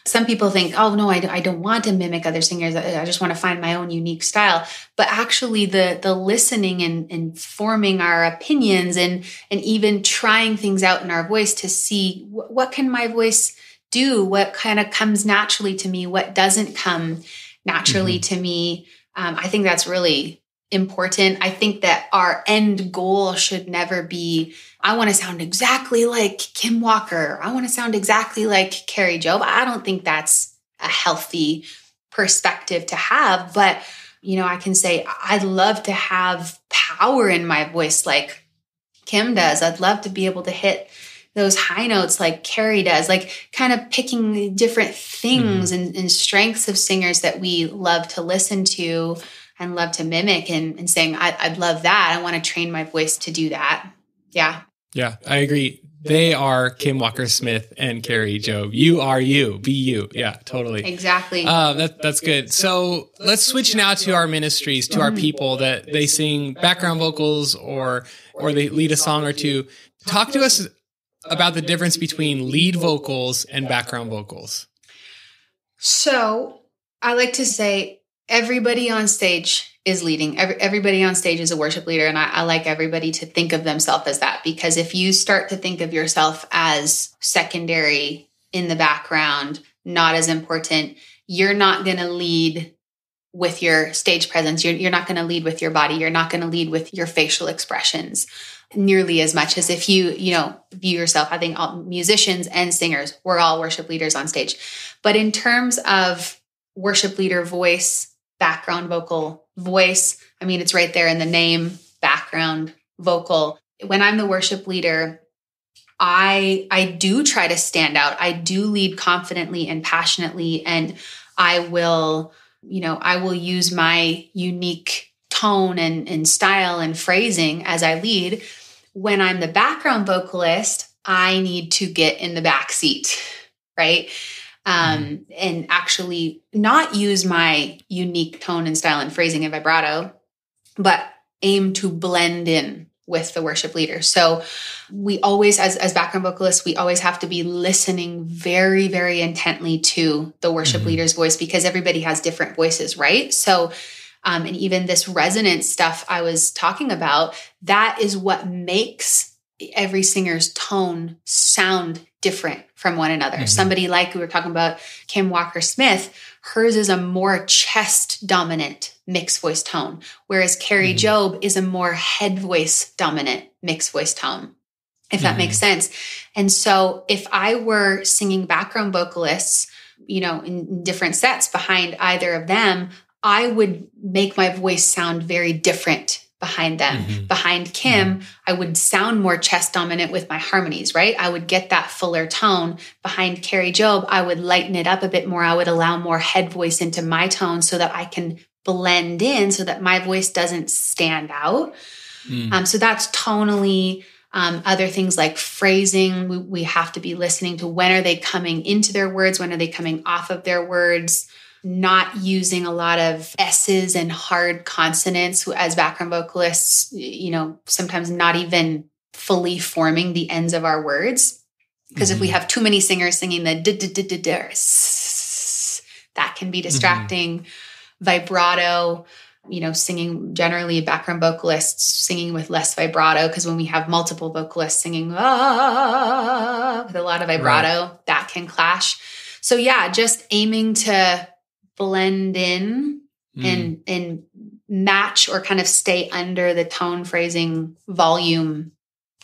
some people think, oh no, I, I don't want to mimic other singers. I, I, just want to find my own unique style. But actually, the the listening and, and forming our opinions and and even trying things out in our voice to see wh- what can my voice do, what kind of comes naturally to me, what doesn't come naturally mm-hmm. to me. Um, I think that's really important. I think that our end goal should never be I want to sound exactly like Kim Walker. I want to sound exactly like Kari Jobe. I don't think that's a healthy perspective to have, but you know, I can say I'd love to have power in my voice like Kim does. I'd love to be able to hit those high notes like Carrie does, like kind of picking different things mm-hmm. and, and, strengths of singers that we love to listen to and love to mimic and, and saying, I, I'd love that. I want to train my voice to do that. Yeah. Yeah, I agree. They are Kim Walker Smith and Kari Jobe. You are you. Be you. Yeah, totally. Exactly. Uh, that, that's good. So let's switch now to our ministries, to our people that they sing background vocals or or they lead a song or two. Talk to us about the difference between lead vocals and background vocals. So I like to say everybody on stage is leading. Every, everybody on stage is a worship leader. And I, I like everybody to think of themselves as that because if you start to think of yourself as secondary in the background, not as important, you're not going to lead with your stage presence. You're, you're not going to lead with your body. You're not going to lead with your facial expressions nearly as much as if you, you know, view yourself. I think all musicians and singers, we're all worship leaders on stage. But in terms of worship leader voice, background vocal voice. I mean, it's right there in the name, background vocal. When I'm the worship leader, I I do try to stand out. I do lead confidently and passionately and I will, you know, I will use my unique tone and, and style and phrasing as I lead. When I'm the background vocalist, I need to get in the back seat, right? Um, mm-hmm. and actually not use my unique tone and style and phrasing and vibrato, but aim to blend in with the worship leader. So we always, as, as background vocalists, we always have to be listening very, very intently to the worship mm-hmm. leader's voice because everybody has different voices, right? So um, and even this resonance stuff I was talking about, that is what makes every singer's tone sound different from one another. Mm-hmm. Somebody like we were talking about Kim Walker Smith, hers is a more chest dominant mixed voice tone, whereas Kari mm-hmm. Jobe is a more head voice dominant mixed voice tone. If that mm-hmm. makes sense. And so if I were singing background vocalists, you know, in different sets behind either of them, I would make my voice sound very different behind them. Mm-hmm. Behind Kim, mm-hmm. I would sound more chest dominant with my harmonies, right? I would get that fuller tone. Behind Kari Jobe, I would lighten it up a bit more. I would allow more head voice into my tone so that I can blend in so that my voice doesn't stand out. Mm. Um, so that's tonally. Um, other things like phrasing, we, we have to be listening to when are they coming into their words, when are they coming off of their words not using a lot of S's and hard consonants as background vocalists, you know, sometimes not even fully forming the ends of our words. Because if we mm-hmm. have too many singers singing the that can be distracting. Vibrato, you know, singing generally background vocalists singing with less vibrato because when we have multiple vocalists singing ah, with a lot of vibrato, right. that can clash. So yeah, just aiming to blend in mm. and and match or kind of stay under the tone phrasing volume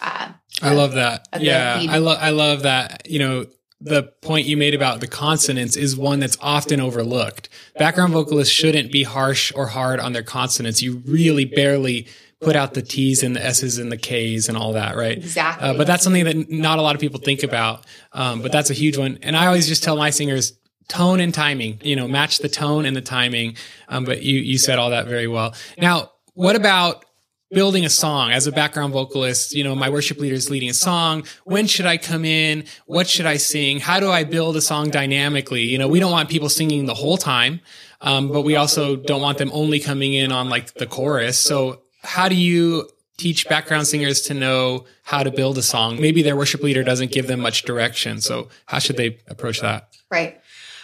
uh, I love that. Yeah, I love I love that. You know, the point you made about the consonants is one that's often overlooked. Background vocalists shouldn't be harsh or hard on their consonants. You really barely put out the T's and the S's and the K's and all that, right? Exactly. Uh, but that's something that not a lot of people think about. Um, but that's a huge one. And I always just tell my singers, tone and timing, you know, match the tone and the timing. Um, but you, you said all that very well. Now, what about building a song as a background vocalist? You know my worship leader is leading a song. When should i come in? What should i sing? How do i build a song dynamically? You know we don't want people singing the whole time um, but we also don't want them only coming in on like the chorus. So how do you teach background singers to know how to build a song? Maybe their worship leader doesn't give them much direction so how should they approach that? Right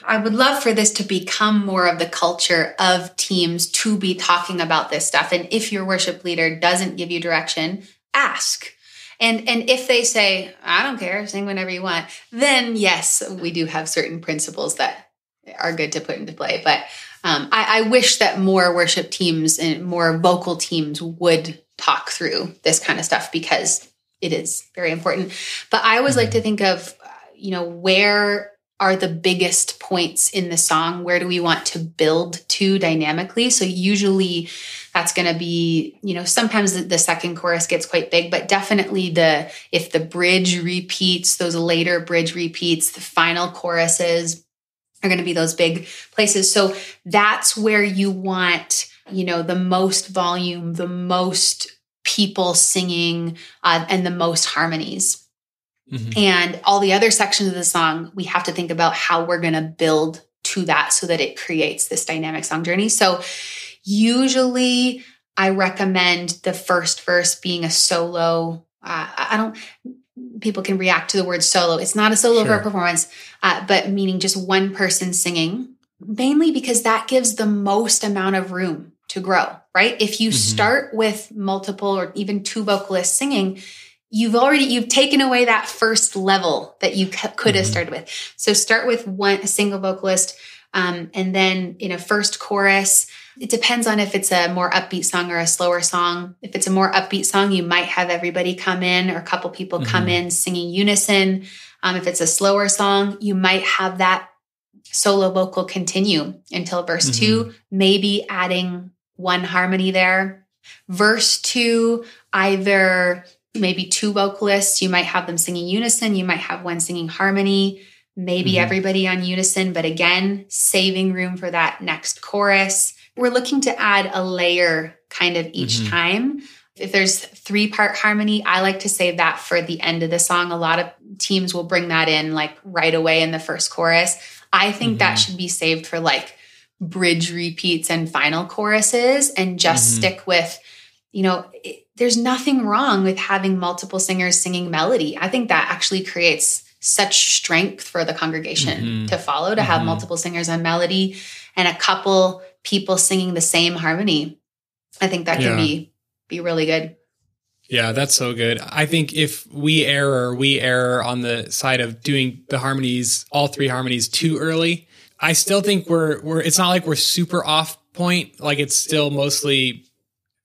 I would love for this to become more of the culture of teams to be talking about this stuff. And if your worship leader doesn't give you direction, ask. And and if they say, I don't care, sing whenever you want, then yes, we do have certain principles that are good to put into play. But um, I, I wish that more worship teams and more vocal teams would talk through this kind of stuff because it is very important. But I always like to think of, uh, you know, where are the biggest points in the song? Where do we want to build to dynamically? So usually that's going to be, you know, sometimes the, second chorus gets quite big, but definitely the if the bridge repeats, those later bridge repeats, the final choruses are going to be those big places. So that's where you want, you know, the most volume, the most people singing, uh, and the most harmonies. Mm-hmm. And all the other sections of the song, we have to think about how we're going to build to that so that it creates this dynamic song journey. So, usually, I recommend the first verse being a solo. Uh, I don't, people can react to the word solo. It's not a solo sure. for a performance, uh, but meaning just one person singing, mainly because that gives the most amount of room to grow, right? If you mm-hmm. start with multiple or even two vocalists singing, you've already you've taken away that first level that you could mm-hmm. have started with so start with one a single vocalist um, and then in a first chorus it depends on if it's a more upbeat song or a slower song if it's a more upbeat song you might have everybody come in or a couple people mm-hmm. come in singing unison um, if it's a slower song you might have that solo vocal continue until verse mm-hmm. two maybe adding one harmony there verse two either maybe two vocalists. You might have them singing unison. You might have one singing harmony, maybe mm-hmm. everybody on unison, but again, saving room for that next chorus. We're looking to add a layer kind of each mm-hmm. time. If there's three part harmony, I like to save that for the end of the song. A lot of teams will bring that in like right away in the first chorus. I think mm-hmm. that should be saved for like bridge repeats and final choruses and just mm-hmm. stick with, you know, it, there's nothing wrong with having multiple singers singing melody. I think that actually creates such strength for the congregation mm-hmm. to follow to mm-hmm. have multiple singers on melody and a couple people singing the same harmony. I think that can be be really good. Yeah, that's so good. I think if we err, we err on the side of doing the harmonies, all three harmonies too early. I still think we're we're it's not like we're super off point. Like it's still mostly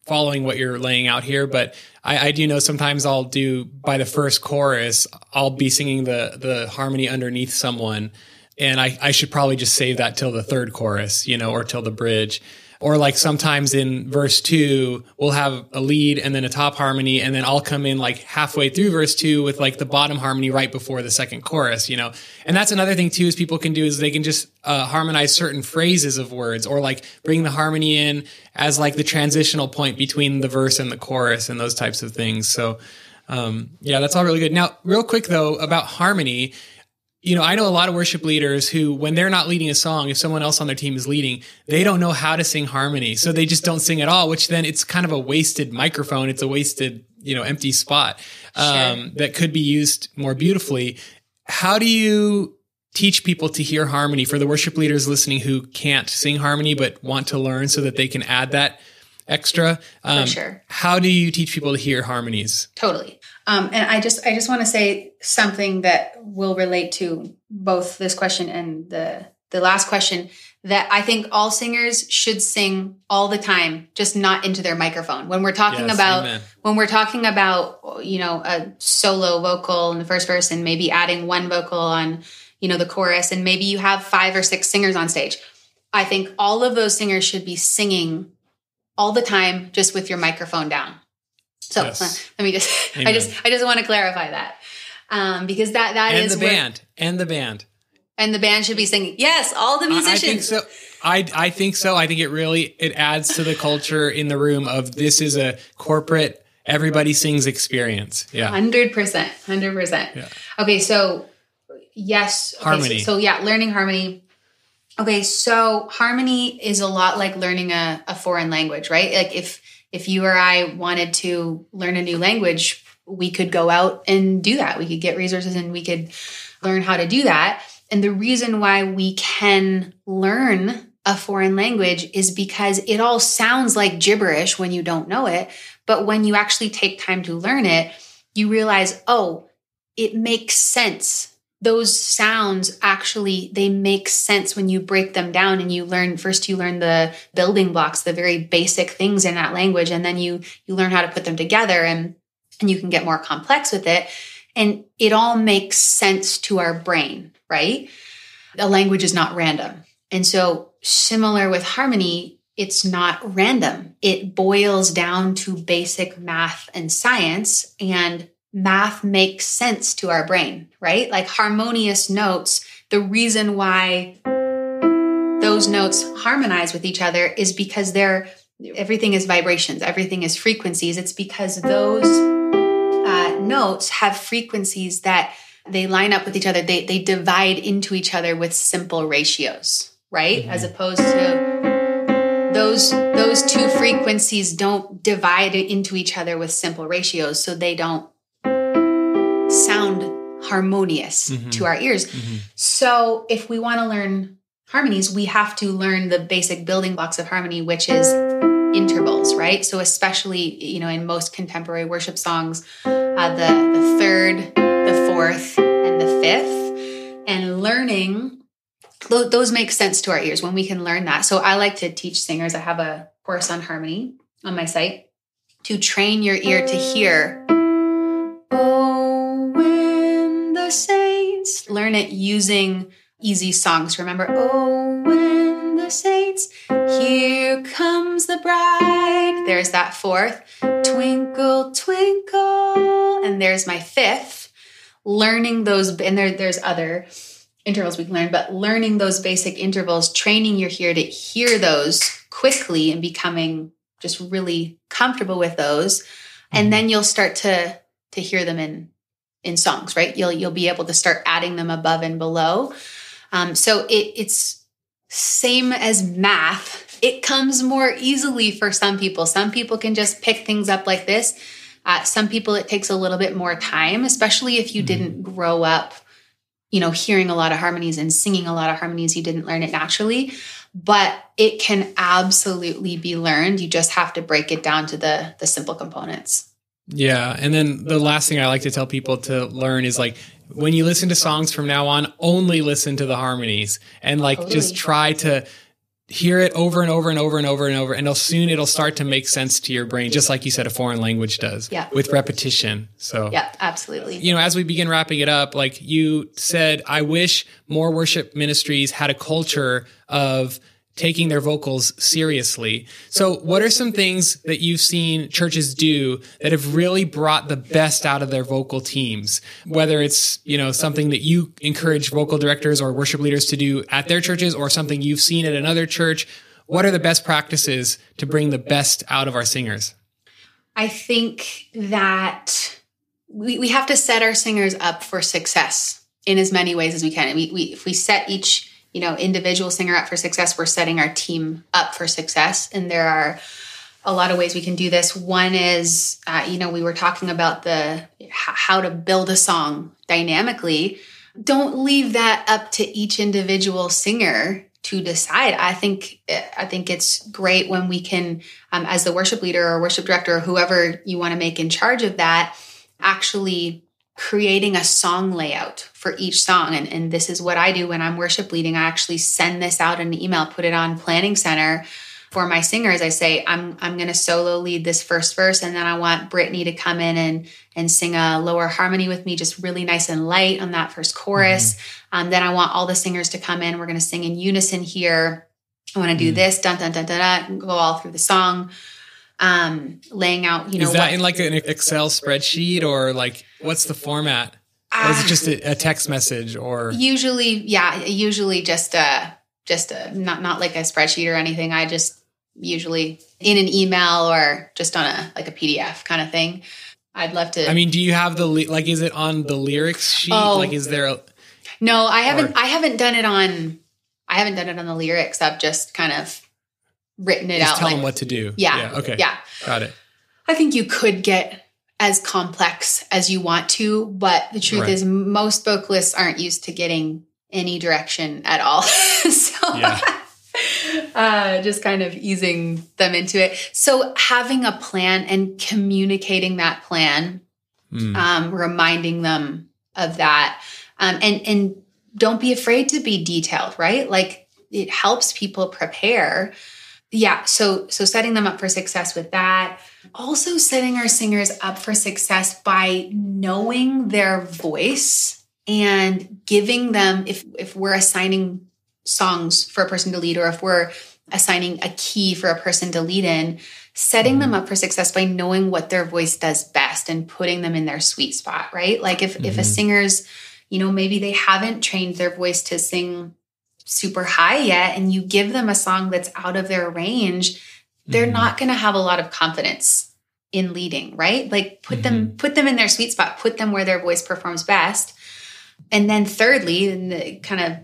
following what you're laying out here, but I, I, do know sometimes I'll do by the first chorus, I'll be singing the the harmony underneath someone, and I, I should probably just save that till the third chorus, you know, or till the bridge. Or like sometimes in verse two, we'll have a lead and then a top harmony, and then I'll come in like halfway through verse two with like the bottom harmony right before the second chorus, you know. And that's another thing too is people can do is they can just uh, harmonize certain phrases of words or like bring the harmony in as like the transitional point between the verse and the chorus and those types of things. So um, yeah, that's all really good. Now, real quick though about harmony you know, I know a lot of worship leaders who, when they're not leading a song, if someone else on their team is leading, they don't know how to sing harmony. So they just don't sing at all, which then it's kind of a wasted microphone. It's a wasted, you know, empty spot um, sure. that could be used more beautifully. How do you teach people to hear harmony for the worship leaders listening who can't sing harmony but want to learn so that they can add that extra? Um, sure. How do you teach people to hear harmonies? Totally. Um, and I just I just want to say something that will relate to both this question and the the last question that I think all singers should sing all the time, just not into their microphone. When we're talking yes, about amen. when we're talking about you know a solo vocal in the first verse and maybe adding one vocal on you know the chorus and maybe you have five or six singers on stage. I think all of those singers should be singing all the time just with your microphone down. So yes. uh, let me just, (laughs) Amen. I just, I just want to clarify that um, because that that and is the band and the band and the band should be singing. Yes, all the musicians. I, I think so. I I think so. I think it really it adds to the culture in the room of this is a corporate everybody sings experience. Yeah, hundred percent, hundred percent. Okay, so yes, okay, harmony. So, so yeah, learning harmony. Okay, so harmony is a lot like learning a, a foreign language, right? Like if if you or I wanted to learn a new language, we could go out and do that. We could get resources and we could learn how to do that. And the reason why we can learn a foreign language is because it all sounds like gibberish when you don't know it. But when you actually take time to learn it, you realize, oh, it makes sense those sounds actually they make sense when you break them down and you learn first you learn the building blocks the very basic things in that language and then you you learn how to put them together and and you can get more complex with it. And it all makes sense to our brain right? A language is not random. And so similar with harmony it's not random. It boils down to basic math and science and math makes sense to our brain, right? Like harmonious notes, the reason why those notes harmonize with each other is because they're everything is vibrations, everything is frequencies. It's because those uh, notes have frequencies that they line up with each other. They they divide into each other with simple ratios, right? Mm-hmm. As opposed to those those two frequencies don't divide into each other with simple ratios, so they don't sound harmonious mm-hmm. to our ears. Mm-hmm. So if we want to learn harmonies, we have to learn the basic building blocks of harmony, which is intervals, right? So especially, you know, in most contemporary worship songs, uh, the, the third, the fourth, and the fifth, and learning those make sense to our ears when we can learn that. So I like to teach singers. I have a course on harmony on my site to train your ear to hear. Saints. Learn it using easy songs. Remember, oh, when the saints, here comes the bride. There's that fourth. Twinkle, twinkle. And there's my fifth. Learning those, and there, there's other intervals we can learn, but learning those basic intervals, training your ear to hear those quickly and becoming just really comfortable with those. And mm-hmm. then you'll start to to hear them in in songs, right? You'll you'll be able to start adding them above and below. Um, so it, it's same as math. It comes more easily for some people. Some people can just pick things up like this. Uh, some people it takes a little bit more time, especially if you mm-hmm. didn't grow up, you know, hearing a lot of harmonies and singing a lot of harmonies. You didn't learn it naturally, but it can absolutely be learned. You just have to break it down to the the simple components. Yeah. And then the last thing I like to tell people to learn is like when you listen to songs from now on, only listen to the harmonies and like totally. just try to hear it over and over and over and over and over. And it'll soon it'll start to make sense to your brain, just like you said, a foreign language does. Yeah. With repetition. So Yeah, absolutely. You know, as we begin wrapping it up, like you said, I wish more worship ministries had a culture of taking their vocals seriously. So, what are some things that you've seen churches do that have really brought the best out of their vocal teams? Whether it's, you know, something that you encourage vocal directors or worship leaders to do at their churches or something you've seen at another church, what are the best practices to bring the best out of our singers? I think that we, we have to set our singers up for success in as many ways as we can. We, we, if we set each you know individual singer up for success we're setting our team up for success. And there are a lot of ways we can do this. One is uh, you know we were talking about the how to build a song dynamically. Don't leave that up to each individual singer to decide. I think i think it's great when we can um, as the worship leader or worship director or whoever you want to make in charge of that actually creating a song layout for each song. And, and this is what I do when I'm worship leading. I actually send this out in an email, put it on Planning Center for my singers. I say, I'm I'm gonna solo lead this first verse, and then I want Brittany to come in and and sing a lower harmony with me, just really nice and light on that first chorus. Mm-hmm. Um, then I want all the singers to come in. We're gonna sing in unison here. I want to do mm-hmm. this, dun dun dun dun dun, go all through the song um, laying out, you know, is that what, in like an Excel spreadsheet or like what's the format? or is it just a, a, text message or usually, yeah, usually just a, just a, not, not like a spreadsheet or anything. I just usually in an email or just on a, like a PDF kind of thing. I'd love to. I mean, do you have the, like, is it on the lyrics sheet? Oh, like, is there a, no, I haven't, or, I haven't done it on, I haven't done it on the lyrics. I've just kind of written it Just out. Tell like, them what to do. Yeah. yeah. Okay. Yeah. Got it. I think you could get as complex as you want to, but the truth right. is most vocalists aren't used to getting any direction at all. (laughs) so yeah. (laughs) uh, just kind of easing them into it. So having a plan and communicating that plan, mm. um, reminding them of that, um, and and don't be afraid to be detailed. Right, like it helps people prepare yeah so so setting them up for success with that also setting our singers up for success by knowing their voice and giving them if if we're assigning songs for a person to lead or if we're assigning a key for a person to lead in setting them up for success by knowing what their voice does best and putting them in their sweet spot right like if mm-hmm. if a mm-hmm. singer's you know maybe they haven't trained their voice to sing super high yet and you give them a song that's out of their range, they're mm-hmm. not going to have a lot of confidence in leading, right? Like put mm-hmm. them put them in their sweet spot, put them where their voice performs best. And then thirdly, and the, kind of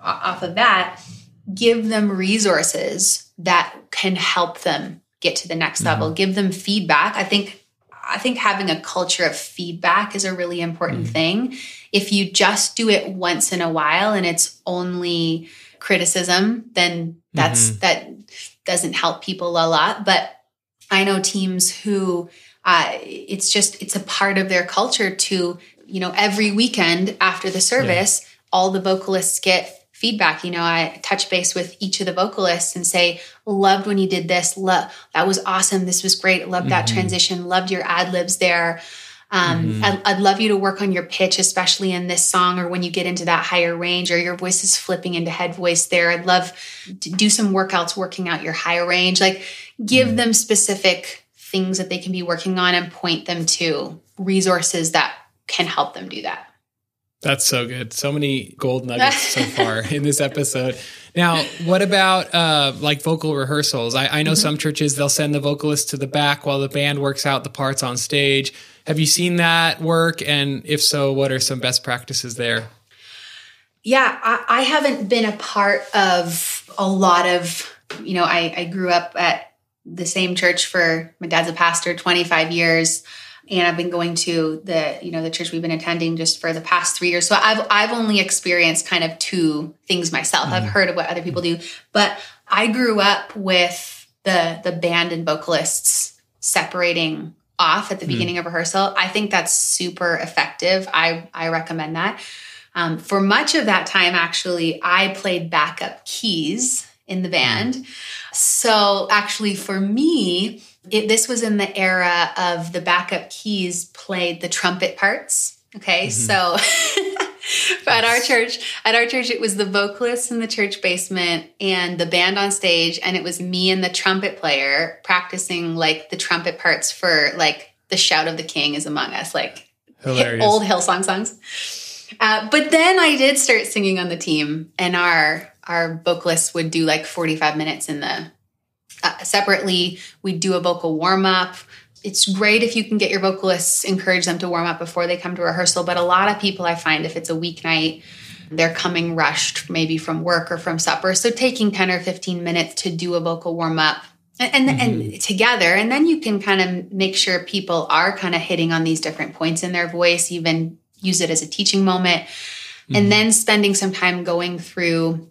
off of that, give them resources that can help them get to the next mm-hmm. level. Give them feedback. I think I think having a culture of feedback is a really important mm-hmm. thing. If you just do it once in a while and it's only criticism, then that's mm-hmm. that doesn't help people a lot. But I know teams who uh, it's just it's a part of their culture to you know every weekend after the service, yeah. all the vocalists get feedback. You know, I touch base with each of the vocalists and say, loved when you did this. Love that was awesome. This was great. Loved that mm-hmm. transition. Loved your ad libs there. Um, mm-hmm. I'd, I'd, love you to work on your pitch, especially in this song or when you get into that higher range or your voice is flipping into head voice there. I'd love to do some workouts working out your higher range. Like give mm-hmm. them specific things that they can be working on and point them to resources that can help them do that. That's so good. So many gold nuggets so (laughs) far in this episode. Now, what about uh, like vocal rehearsals? I, I know mm-hmm. some churches they'll send the vocalist to the back while the band works out the parts on stage. Have you seen that work? And if so, what are some best practices there? Yeah, I, I haven't been a part of a lot of, you know, I, I grew up at the same church for my dad's a pastor, 25 years and I've been going to the you know the church we've been attending just for the past three years. So I've I've only experienced kind of two things myself. Mm-hmm. I've heard of what other people do, but I grew up with the the band and vocalists separating off at the mm-hmm. beginning of rehearsal. I think that's super effective. I I recommend that. Um, for much of that time, actually, I played backup keys in the band. Mm-hmm. So actually, for me it, this was in the era of the backup keys played the trumpet parts. Okay, mm-hmm. so (laughs) at our church, at our church, it was the vocalist in the church basement and the band on stage, and it was me and the trumpet player practicing like the trumpet parts for like the shout of the king is among us, like old Hillsong songs. Uh, but then I did start singing on the team, and our our vocalists would do like 45 minutes in the uh, separately. We'd do a vocal warm up. It's great if you can get your vocalists, encourage them to warm up before they come to rehearsal. But a lot of people I find, if it's a weeknight, they're coming rushed maybe from work or from supper. So taking 10 or 15 minutes to do a vocal warm up and, and, mm-hmm. and together, and then you can kind of make sure people are kind of hitting on these different points in their voice, even use it as a teaching moment. Mm-hmm. And then spending some time going through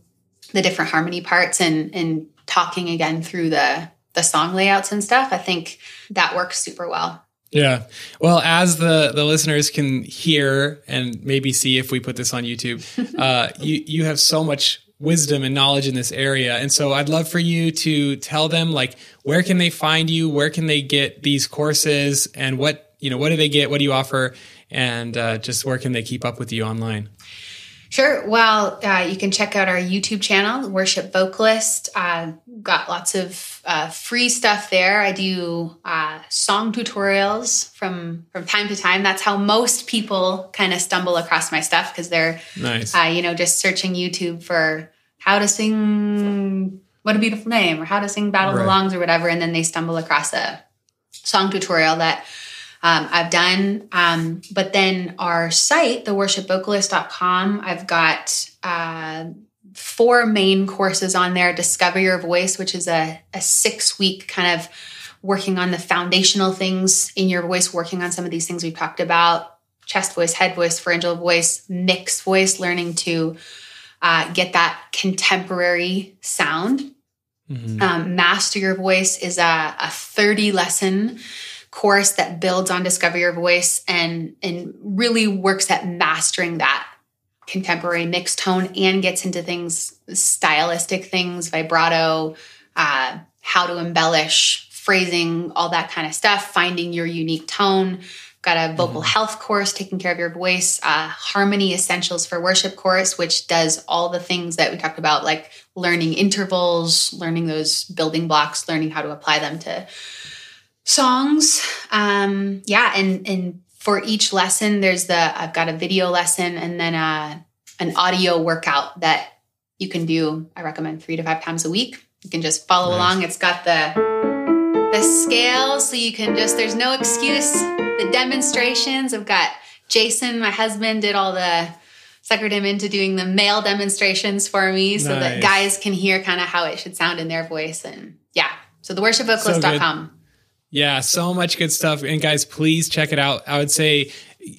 the different harmony parts and and talking again through the the song layouts and stuff, I think that works super well. Yeah. Well, as the the listeners can hear and maybe see if we put this on YouTube, (laughs) uh, you you have so much wisdom and knowledge in this area, and so I'd love for you to tell them like where can they find you, where can they get these courses, and what you know what do they get, what do you offer, and uh, just where can they keep up with you online. Sure. Well, uh, you can check out our YouTube channel, Worship Vocalist. Uh, got lots of uh, free stuff there. I do uh, song tutorials from from time to time. That's how most people kind of stumble across my stuff because they're, nice. Uh, you know, just searching YouTube for how to sing "What a Beautiful Name" or how to sing "Battle right. of the Longs" or whatever, and then they stumble across a song tutorial that um, I've done. Um, but then our site, theworshipvocalist.com, I've got uh, four main courses on there Discover Your Voice, which is a, a six week kind of working on the foundational things in your voice, working on some of these things we've talked about chest voice, head voice, pharyngeal voice, mixed voice, learning to uh, get that contemporary sound. Mm-hmm. Um, Master Your Voice is a, a 30 lesson course that builds on discover your voice and and really works at mastering that contemporary mixed tone and gets into things stylistic things vibrato uh, how to embellish phrasing all that kind of stuff finding your unique tone got a vocal mm-hmm. health course taking care of your voice uh, harmony essentials for worship course which does all the things that we talked about like learning intervals learning those building blocks learning how to apply them to songs. Um, yeah, and and for each lesson, there's the I've got a video lesson and then a, uh, an audio workout that you can do. I recommend three to five times a week. You can just follow nice. along. It's got the the scale, so you can just there's no excuse. The demonstrations. I've got Jason, my husband, did all the suckered him into doing the male demonstrations for me so nice. that guys can hear kind of how it should sound in their voice. And yeah, so the worshipvocalist.com. So yeah, so much good stuff. And guys, please check it out. I would say,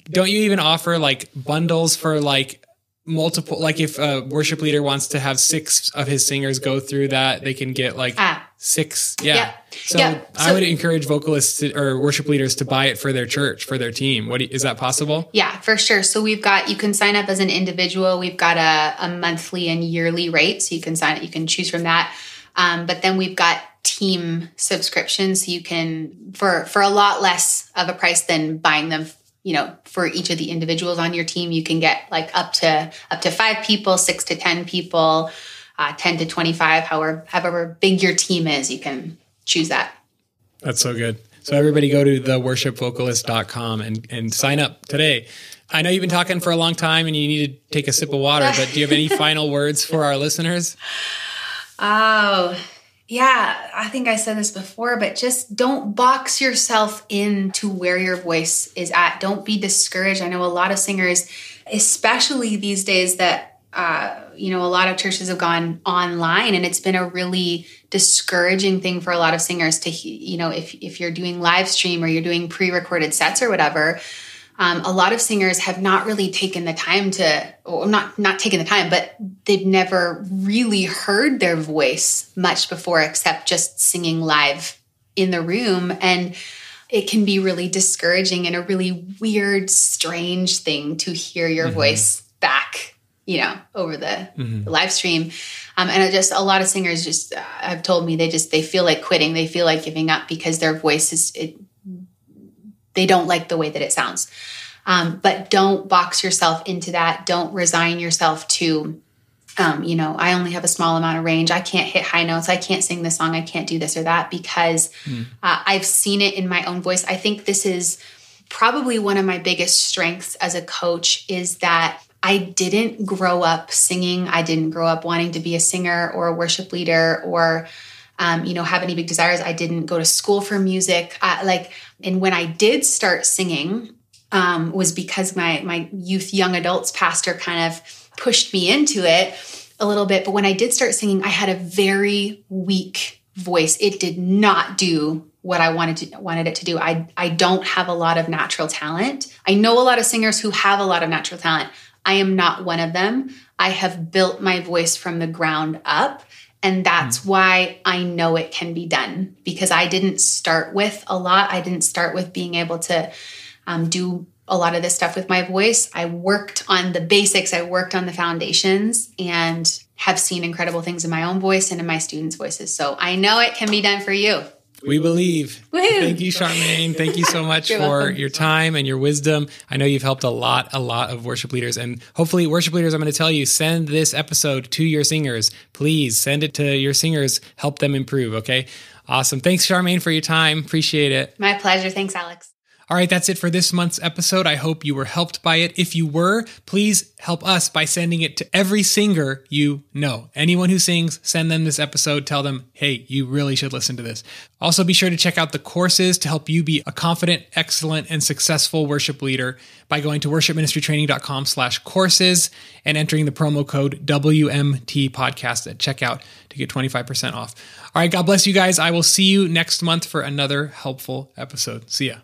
don't you even offer like bundles for like multiple like if a worship leader wants to have six of his singers go through that they can get like ah. six yeah. So, so, i would encourage vocalists to, or worship leaders to buy it for their church for their team what you, is that possible yeah for sure so we've got you can sign up as an individual we've got a, a monthly and yearly rate so you can sign it you can choose from that um, but then we've got team subscription so you can for for a lot less of a price than buying them you know for each of the individuals on your team you can get like up to up to five people six to ten people uh, 10 to 25 however however big your team is you can choose that. That's so good. So everybody go to theworshipvocalist.com and and sign up today. I know you've been talking for a long time and you need to take a sip of water, but do you have any (laughs) final words for our listeners? Oh, yeah, I think I said this before, but just don't box yourself into where your voice is at. Don't be discouraged. I know a lot of singers, especially these days that uh, you know, a lot of churches have gone online, and it's been a really discouraging thing for a lot of singers to, you know, if if you're doing live stream or you're doing pre-recorded sets or whatever, um, a lot of singers have not really taken the time to or not not taken the time but they've never really heard their voice much before except just singing live in the room and it can be really discouraging and a really weird strange thing to hear your mm-hmm. voice back you know over the, mm-hmm. the live stream um, and just a lot of singers just uh, have told me they just they feel like quitting they feel like giving up because their voice is it, they don't like the way that it sounds. Um, but don't box yourself into that. Don't resign yourself to, um, you know, I only have a small amount of range. I can't hit high notes. I can't sing this song. I can't do this or that because mm. uh, I've seen it in my own voice. I think this is probably one of my biggest strengths as a coach is that I didn't grow up singing. I didn't grow up wanting to be a singer or a worship leader or, um, you know, have any big desires. I didn't go to school for music. I, like, and when I did start singing, um, was because my my youth young adults pastor kind of pushed me into it a little bit. But when I did start singing, I had a very weak voice. It did not do what I wanted to wanted it to do. I I don't have a lot of natural talent. I know a lot of singers who have a lot of natural talent. I am not one of them. I have built my voice from the ground up. And that's mm. why I know it can be done because I didn't start with a lot. I didn't start with being able to um, do a lot of this stuff with my voice. I worked on the basics, I worked on the foundations, and have seen incredible things in my own voice and in my students' voices. So I know it can be done for you. We believe. Woo-hoo. Thank you, Charmaine. Thank you so (laughs) much for welcome. your time and your wisdom. I know you've helped a lot, a lot of worship leaders. And hopefully, worship leaders, I'm going to tell you send this episode to your singers. Please send it to your singers. Help them improve. Okay. Awesome. Thanks, Charmaine, for your time. Appreciate it. My pleasure. Thanks, Alex. All right, that's it for this month's episode. I hope you were helped by it. If you were, please help us by sending it to every singer you know. Anyone who sings, send them this episode. Tell them, hey, you really should listen to this. Also, be sure to check out the courses to help you be a confident, excellent, and successful worship leader by going to worshipministrytraining.com slash courses and entering the promo code WMT podcast at checkout to get 25% off. All right, God bless you guys. I will see you next month for another helpful episode. See ya.